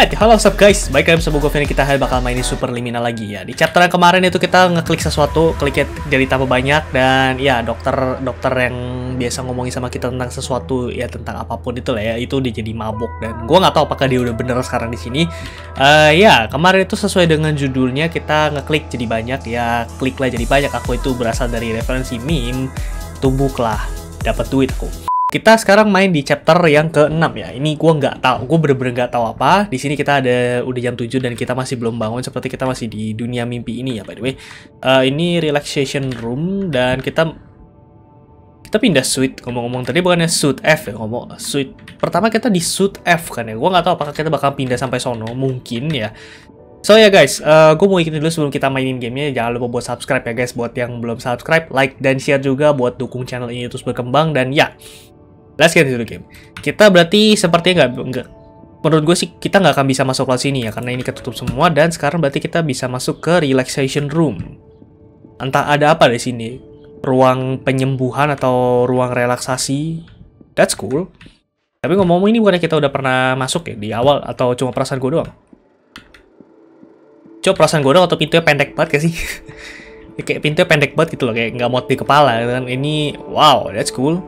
Alright, halo what's guys? Baik dalam sebuah video kita hari bakal mainin Super Liminal lagi ya. Di chapter yang kemarin itu kita ngeklik sesuatu Kliknya jadi tambah banyak Dan ya dokter dokter yang biasa ngomongin sama kita tentang sesuatu Ya tentang apa pun itu lah ya. Itu dia jadi mabuk Dan gue nggak tahu apakah dia udah bener sekarang di sini. Uh, Ya kemarin itu sesuai dengan judulnya Kita ngeklik jadi banyak Ya. Klik lah jadi banyak Aku itu berasal dari referensi meme Tumbuklah. Dapat duit aku kita sekarang main di chapter yang ke-6 ya. Ini gue nggak tahu, gue bener-bener nggak tahu apa. Di sini kita ada udah jam 7 dan kita masih belum bangun seperti kita masih di dunia mimpi ini ya by the way. Uh, ini relaxation room dan kita kita pindah suite ngomong-ngomong tadi bukannya suite F ya ngomong suite pertama kita di suite F kan ya gue nggak tahu apakah kita bakal pindah sampai sono mungkin ya So ya yeah, guys, uh, gue mau ikutin dulu sebelum kita mainin gamenya. Jangan lupa buat subscribe ya guys, buat yang belum subscribe, like dan share juga buat dukung channel ini terus berkembang dan ya. Let's get into the game. Kita berarti sepertinya nggak nggak menurut gue sih kita nggak akan bisa masuk ke sini ya karena ini ketutup semua dan sekarang berarti kita bisa masuk ke relaxation room. Entah ada apa di sini, ruang penyembuhan atau ruang relaksasi. That's cool. Tapi ngomong-ngomong ini bukannya kita udah pernah masuk ya di awal atau cuma perasaan gue doang? Coba perasaan gue doang atau pintunya pendek banget gak sih? kayak pintunya pendek banget gitu loh, kayak nggak mau di kepala. Dan ini, wow, that's cool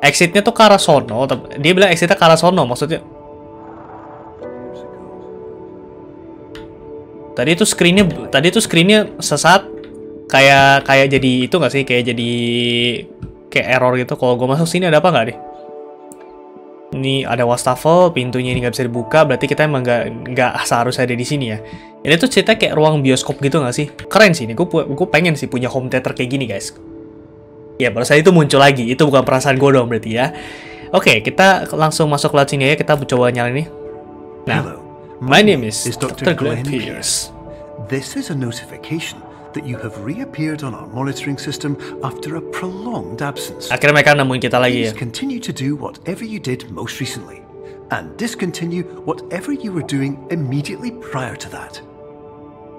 exitnya tuh ke arah sono dia bilang exitnya ke arah sono maksudnya. Tadi itu screennya tadi itu screennya sesat kayak kayak jadi itu nggak sih kayak jadi kayak error gitu. Kalau gue masuk sini ada apa nggak deh ini ada wastafel pintunya ini nggak bisa dibuka berarti kita emang nggak nggak seharusnya ada di sini ya. Ini tuh cerita kayak ruang bioskop gitu nggak sih? Keren sih ini gue gue pengen sih punya home theater kayak gini guys Ya, perasaan itu muncul lagi. Itu bukan perasaan gue dong berarti ya. Oke, kita langsung masuk ke sini ya. Kita coba nyala ini. Nah, Hello. my name is, Dr. Glenn Glenn Pierce. This is a notification that you have reappeared on our monitoring system after a prolonged absence. Akhirnya mereka nemuin kita lagi ya. Please continue to do whatever you did most recently, and discontinue whatever you were doing immediately prior to that.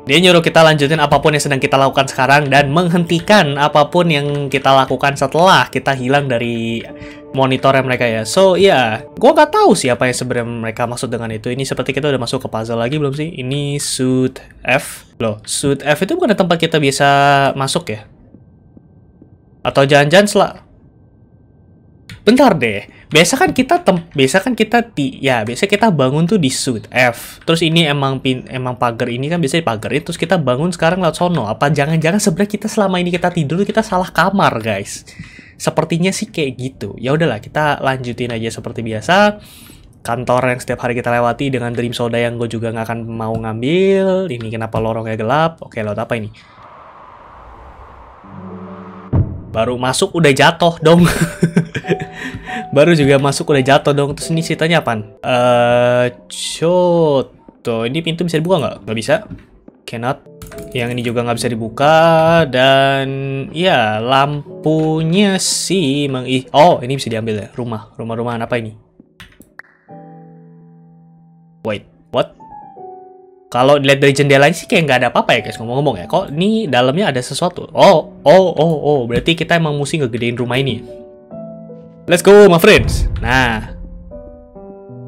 Dia nyuruh kita lanjutin apa pun yang sedang kita lakukan sekarang dan menghentikan apa pun yang kita lakukan setelah kita hilang dari monitornya mereka ya. So, ya, yeah, gue gak tahu sih apa yang sebenarnya mereka maksud dengan itu. Ini seperti kita udah masuk ke puzzle lagi belum sih? Ini suit F. Loh, suit F itu bukan tempat kita biasa masuk ya? Atau jangan-jangan setelah... Bentar deh. Biasa kan kita tem biasa kan kita di ya biasa kita bangun tuh di suit F. Terus ini emang pin emang pagar ini kan biasanya pagar itu terus kita bangun sekarang lewat sono. Apa jangan-jangan sebenarnya kita selama ini kita tidur kita salah kamar, guys. Sepertinya sih kayak gitu. Ya udahlah, kita lanjutin aja seperti biasa. Kantor yang setiap hari kita lewati dengan dream soda yang gue juga nggak akan mau ngambil. Ini kenapa lorongnya gelap? Oke, lewat apa ini? Baru masuk udah jatuh dong. Baru juga masuk udah jatuh dong. Terus ini ceritanya apa? Eh, uh, Coto. Ini pintu bisa dibuka nggak? Nggak bisa. Cannot. Yang ini juga nggak bisa dibuka. Dan ya lampunya sih meng Oh, ini bisa diambil ya. Rumah. Rumah-rumahan apa ini? Wait, what? Kalau dilihat dari jendela ini sih kayak nggak ada apa-apa ya guys ngomong-ngomong ya. Kok ini dalamnya ada sesuatu? Oh, oh, oh, oh. Berarti kita emang mesti ngegedein rumah ini. Let's go, my friends. Nah,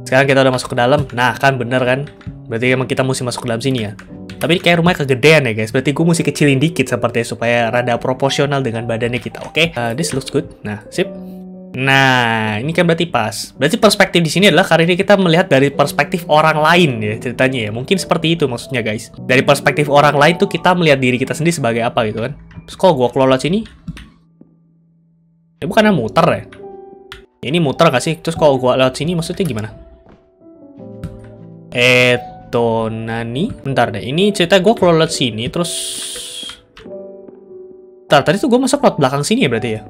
sekarang kita udah masuk ke dalam. Nah, kan bener kan? Berarti emang kita mesti masuk ke dalam sini ya. Tapi kayak rumahnya kegedean ya guys. Berarti gue mesti kecilin dikit sepertinya supaya rada proporsional dengan badannya kita. Oke, okay? uh, this looks good. Nah, sip. Nah, ini kan berarti pas. Berarti perspektif di sini adalah karena ini kita melihat dari perspektif orang lain ya ceritanya ya. Mungkin seperti itu maksudnya guys. Dari perspektif orang lain tuh kita melihat diri kita sendiri sebagai apa gitu kan. Terus kok gua keluar sini? Ya bukannya muter ya? Ini muter gak sih? Terus kalau gua lewat sini maksudnya gimana? Eto nani? Bentar deh, ini cerita gua keluar lewat sini terus... Bentar, tadi tuh gua masuk lewat belakang sini ya berarti ya?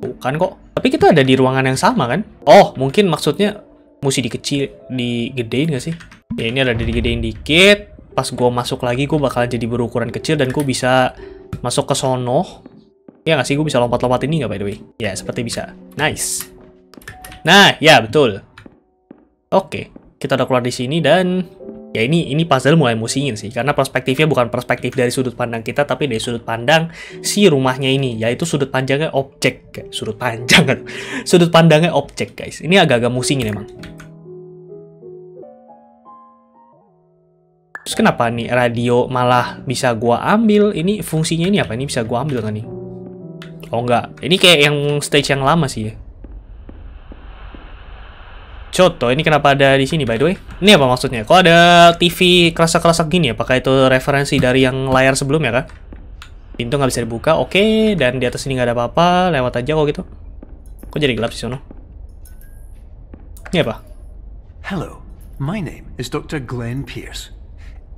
Bukan kok. Tapi kita ada di ruangan yang sama kan? Oh, mungkin maksudnya mesti dikecil, digedein gak sih? Ya ini ada digedein dikit. Pas gue masuk lagi, gue bakal jadi berukuran kecil dan gue bisa masuk ke sono. Ya nggak sih? Gue bisa lompat-lompat ini nggak by the way? Ya, seperti bisa. Nice. Nah, ya betul. Oke, kita udah keluar di sini dan ya ini ini puzzle mulai musingin sih karena perspektifnya bukan perspektif dari sudut pandang kita tapi dari sudut pandang si rumahnya ini yaitu sudut pandangnya objek sudut panjang sudut pandangnya objek guys ini agak-agak musingin emang Terus kenapa nih radio malah bisa gua ambil? Ini fungsinya ini apa? Ini bisa gua ambil kan nih? Oh enggak, ini kayak yang stage yang lama sih ya. Coto, ini kenapa ada di sini by the way? Ini apa maksudnya? Kok ada TV kerasa-kerasa gini? Apakah itu referensi dari yang layar sebelumnya kah? Pintu nggak bisa dibuka, oke. Dan di atas ini nggak ada apa-apa, lewat aja kok gitu. Kok jadi gelap sih sono? Ini apa? Hello, my name is Dr. Glenn Pierce.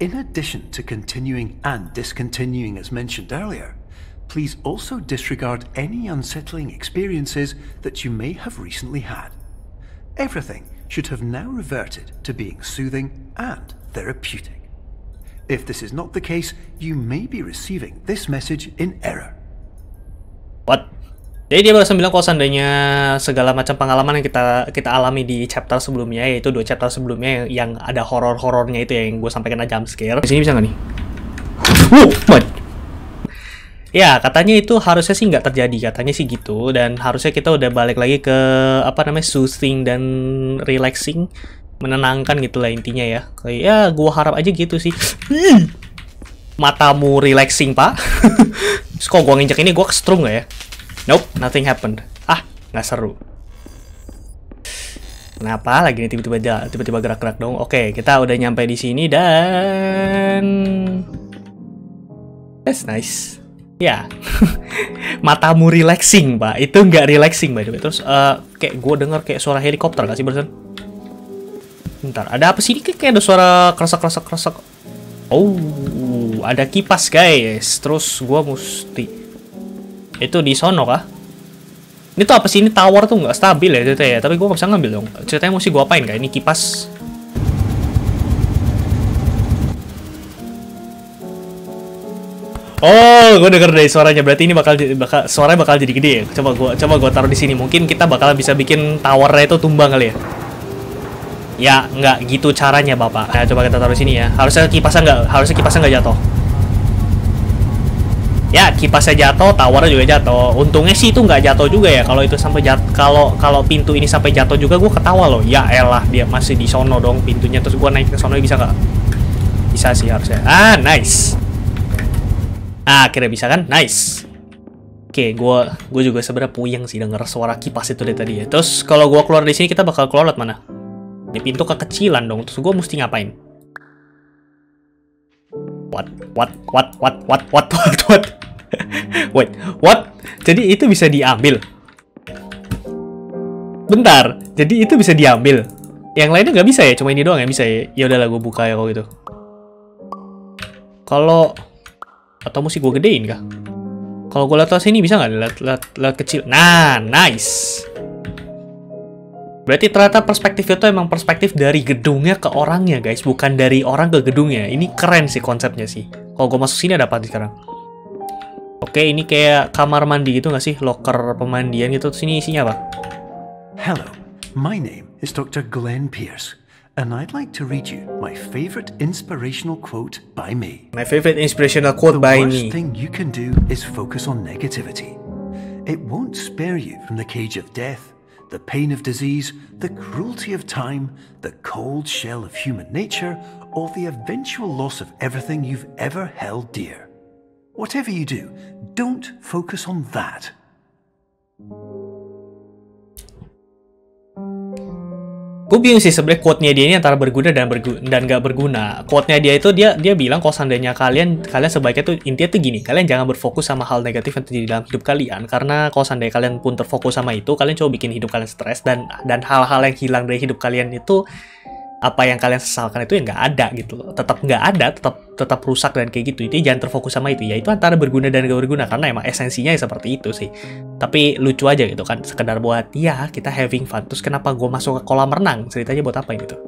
In addition to continuing and discontinuing as mentioned earlier, please also disregard any unsettling experiences that you may have recently had. Everything should have now reverted to being soothing and therapeutic. If this is not the case, you may be receiving this message in error. What? Jadi dia barusan bilang kalau seandainya segala macam pengalaman yang kita kita alami di chapter sebelumnya, yaitu dua chapter sebelumnya yang, yang ada horor-horornya itu ya, yang gue sampai kena jump scare. Di sini bisa nggak nih? Wow? Ya, katanya itu harusnya sih nggak terjadi, katanya sih gitu. Dan harusnya kita udah balik lagi ke, apa namanya, soothing dan relaxing. Menenangkan gitu lah intinya ya. Kayak, ya gue harap aja gitu sih. Matamu relaxing, pak. Terus kok gue nginjek ini, gue kesetrum nggak ya? Nope, nothing happened. Ah, nggak seru. Kenapa lagi nih tiba-tiba tiba-tiba gerak-gerak dong? Oke, kita udah nyampe di sini dan that's nice. Ya, matamu relaxing, pak. Itu nggak relaxing, by the way. Terus, uh, kayak gue denger kayak suara helikopter gak sih barusan? Bentar, ada apa sih? Ini kayak ada suara kerasa-kerasa-kerasa. Oh, ada kipas, guys. Terus gue mesti itu di sono kah? Ini tuh apa sih? Ini tower tuh nggak stabil ya ceritanya ya. Tapi gue nggak bisa ngambil dong. Ceritanya mesti gue apain kah? Ini kipas. Oh, gue denger dari suaranya. Berarti ini bakal, bakal suaranya bakal jadi gede ya. Coba gue coba gue taruh di sini. Mungkin kita bakal bisa bikin towernya itu tumbang kali ya. Ya, nggak gitu caranya, Bapak. Nah, coba kita taruh sini ya. Harusnya kipasnya nggak harusnya kipasnya nggak jatuh. Ya, kipasnya jatuh, towernya juga jatuh. Untungnya sih itu nggak jatuh juga ya. Kalau itu sampai jatuh, kalau kalau pintu ini sampai jatuh juga, gue ketawa loh. Ya elah, dia masih di sono dong pintunya. Terus gue naik ke sono bisa nggak? Bisa sih harusnya. Ah, nice. Ah, akhirnya bisa kan? Nice. Oke, gue gue juga sebenarnya puyeng sih denger suara kipas itu dari tadi ya. Terus kalau gue keluar di sini kita bakal keluar lewat mana? Ini pintu kekecilan dong. Terus gue mesti ngapain? What? What? What? What? What? What? What? What? Wait, what? Jadi itu bisa diambil? Bentar, jadi itu bisa diambil? Yang lainnya nggak bisa ya? Cuma ini doang yang bisa ya? Ya udahlah gue buka ya kalau gitu. Kalau atau mesti gue gedein kah? Kalau gue lihat sini bisa nggak? Lihat, lihat, lihat kecil. Nah, nice. Berarti ternyata perspektif itu emang perspektif dari gedungnya ke orangnya, guys. Bukan dari orang ke gedungnya. Ini keren sih konsepnya sih. Kalau gue masuk sini ada apa sekarang? Oke, ini kayak kamar mandi gitu nggak sih? Locker pemandian gitu. Terus ini isinya apa? Hello, my name is Dr. Glenn Pierce, and I'd like to read you my favorite inspirational quote by me. My favorite inspirational quote The by me. The worst thing you can do is focus on negativity. It won't spare you from the cage of death, the pain of disease, the cruelty of time, the cold shell of human nature, or the eventual loss of everything you've ever held dear. Whatever you do, don't focus on that. Gue bingung sih sebenarnya quote-nya dia ini antara berguna dan bergu dan gak berguna. Quote-nya dia itu dia dia bilang kalau seandainya kalian kalian sebaiknya tuh intinya tuh gini, kalian jangan berfokus sama hal negatif yang terjadi dalam hidup kalian karena kalau seandainya kalian pun terfokus sama itu, kalian coba bikin hidup kalian stres dan dan hal-hal yang hilang dari hidup kalian itu apa yang kalian sesalkan itu ya nggak ada gitu. Tetap nggak ada, tetap tetap rusak dan kayak gitu. Itu jangan terfokus sama itu. Ya itu antara berguna dan gak berguna karena emang esensinya ya seperti itu sih. Tapi lucu aja gitu kan, sekedar buat ya kita having fun. Terus kenapa gue masuk ke kolam renang? Ceritanya buat apa gitu?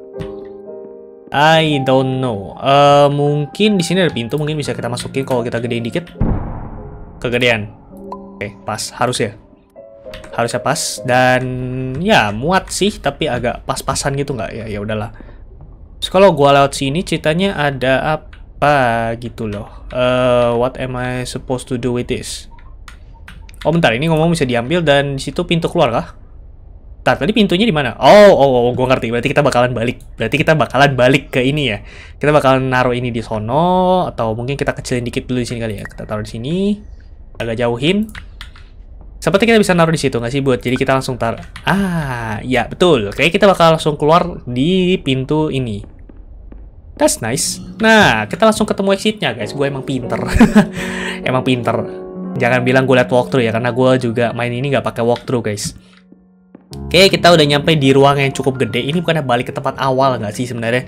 I don't know. Eh mungkin di sini ada pintu, mungkin bisa kita masukin kalau kita gedein dikit. Kegedean. Oke, pas. Harus ya. Harusnya pas dan ya muat sih, tapi agak pas-pasan gitu nggak ya? Ya udahlah. Kalau gua lewat sini ceritanya ada apa gitu loh. Eh what am I supposed to do with this? Oh bentar, ini ngomong bisa diambil dan situ pintu keluar kah? Tar, tadi pintunya di mana? Oh, oh, oh, gue ngerti. Berarti kita bakalan balik. Berarti kita bakalan balik ke ini ya. Kita bakalan naruh ini di sono atau mungkin kita kecilin dikit dulu di sini kali ya. Kita taruh di sini. Agak jauhin. Seperti kita bisa naruh di situ nggak sih buat jadi kita langsung taruh. Ah, ya betul. Kayak kita bakal langsung keluar di pintu ini. That's nice. Nah, kita langsung ketemu exitnya guys. Gue emang pinter. emang pinter. Jangan bilang gue liat walkthrough ya, karena gue juga main ini nggak pakai walkthrough guys. Oke, kita udah nyampe di ruang yang cukup gede. Ini bukannya balik ke tempat awal nggak sih sebenarnya?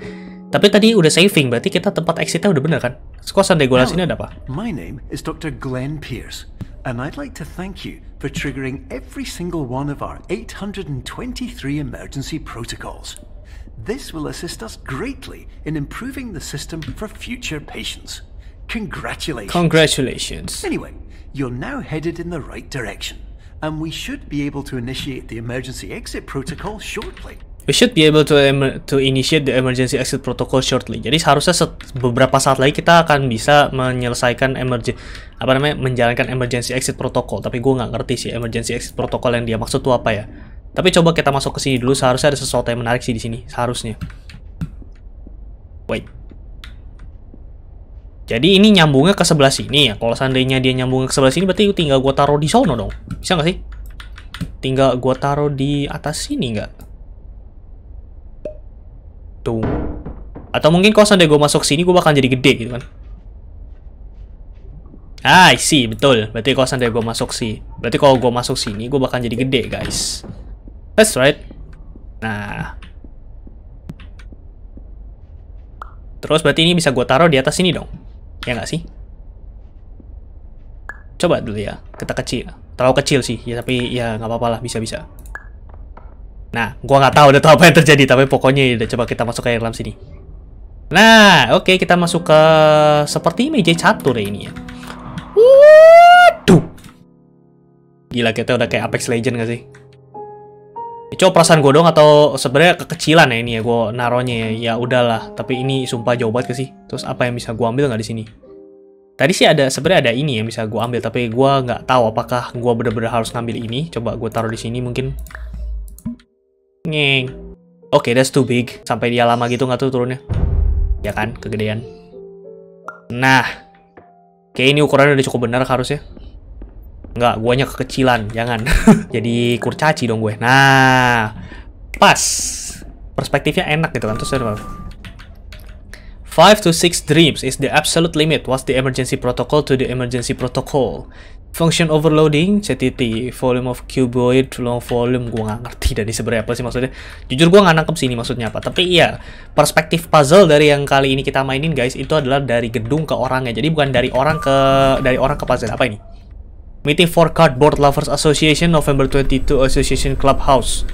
Tapi tadi udah saving, berarti kita tempat exitnya udah bener kan? Kosan Degolas ini ada apa? My name is Dr. Glenn Pierce, and I'd like to thank you for triggering every single one of our 823 emergency protocols. This will assist us greatly in improving the system for future patients. Congratulations. Congratulations. Anyway, you're now headed in the right direction, and we should be able to initiate the emergency exit protocol shortly. We should be able to to initiate the emergency exit protocol shortly. Jadi seharusnya set- beberapa saat lagi kita akan bisa menyelesaikan emergency apa namanya menjalankan emergency exit protocol. Tapi gue nggak ngerti sih emergency exit protocol yang dia maksud tuh apa ya. Tapi coba kita masuk ke sini dulu. Seharusnya ada sesuatu yang menarik sih di sini. Seharusnya. Wait. Jadi ini nyambungnya ke sebelah sini ya. Kalau seandainya dia nyambungnya ke sebelah sini berarti tinggal gua taruh di sono dong. Bisa nggak sih? Tinggal gua taruh di atas sini nggak? Tuh. Atau mungkin kalau seandainya gue masuk sini gue bakal jadi gede gitu kan. Ah, I see, betul. Berarti kalau seandainya gue masuk sih. Berarti kalau gue masuk sini gue bakal jadi gede, guys. That's right. Nah. Terus berarti ini bisa gue taruh di atas sini dong. Ya nggak sih? Coba dulu ya. Kita kecil. Terlalu kecil sih. Ya tapi ya nggak apa-apa lah. Bisa-bisa. Nah, gua nggak tahu udah tahu apa yang terjadi, tapi pokoknya udah coba kita masuk ke dalam sini. Nah, oke okay, kita masuk ke seperti meja catur ya ini ya. Waduh. Gila kita udah kayak Apex Legend gak sih? Coba perasaan gue dong atau sebenarnya kekecilan ya ini ya gue naronya ya. Ya udahlah, tapi ini sumpah jauh banget sih. Terus apa yang bisa gue ambil nggak di sini? Tadi sih ada sebenarnya ada ini yang bisa gue ambil, tapi gue nggak tahu apakah gue bener-bener harus ngambil ini. Coba gue taruh di sini mungkin. Ngeng. Oke, okay, that's too big. Sampai dia lama gitu nggak tuh turunnya? Ya kan, kegedean. Nah. Kayak ini ukurannya udah cukup benar harusnya. Nggak, guanya kekecilan. Jangan. Jadi kurcaci dong gue. Nah. Pas. Perspektifnya enak gitu kan. Terus apa? 5 to 6 dreams is the absolute limit. What's the emergency protocol to the emergency protocol? Function overloading, CTT, volume of cuboid, long volume, gue nggak ngerti dari sebenarnya apa sih maksudnya. Jujur gue nggak nangkep sini maksudnya apa. Tapi iya, perspektif puzzle dari yang kali ini kita mainin guys, itu adalah dari gedung ke orangnya. Jadi bukan dari orang ke dari orang ke puzzle. Apa ini? Meeting for Cardboard Lovers Association November 22 Association Clubhouse.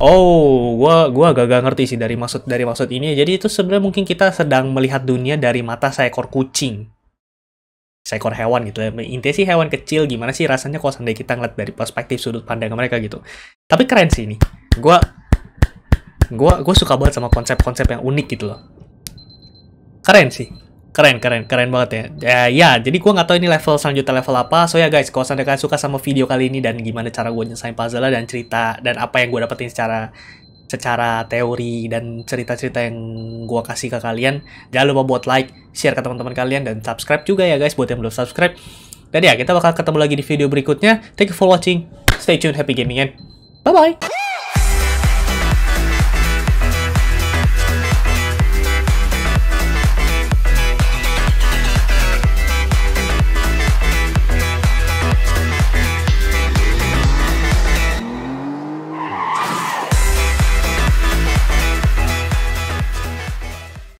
Oh, gua gua agak gak ngerti sih dari maksud dari maksud ini. Jadi itu sebenarnya mungkin kita sedang melihat dunia dari mata seekor kucing. Seekor hewan gitu ya. Intinya sih hewan kecil gimana sih rasanya kalau seandainya kita ngeliat dari perspektif sudut pandang mereka gitu. Tapi keren sih ini. Gua gua gua suka banget sama konsep-konsep yang unik gitu loh. Keren sih. Keren, keren, keren banget ya. Ya, ya jadi gue nggak tahu ini level selanjutnya level apa. So ya guys, kalau sampai kalian suka sama video kali ini dan gimana cara gue nyelesain puzzle dan cerita dan apa yang gue dapetin secara secara teori dan cerita-cerita yang gue kasih ke kalian, jangan lupa buat like, share ke teman-teman kalian dan subscribe juga ya guys buat yang belum subscribe. Dan ya, kita bakal ketemu lagi di video berikutnya. Thank you for watching. Stay tuned, happy gaming and bye bye.